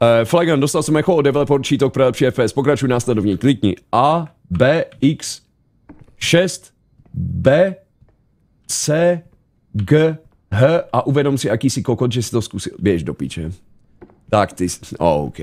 Eh, uh, Flagan, dostal jsem echo od developer čítok pro lepší FPS. Pokračuj následovně. Klikni A, B, X, 6, B, C, G, H a uvědom si, jaký si kokot, že si to zkusil. Běž do píče. Tak ty, oh, OK.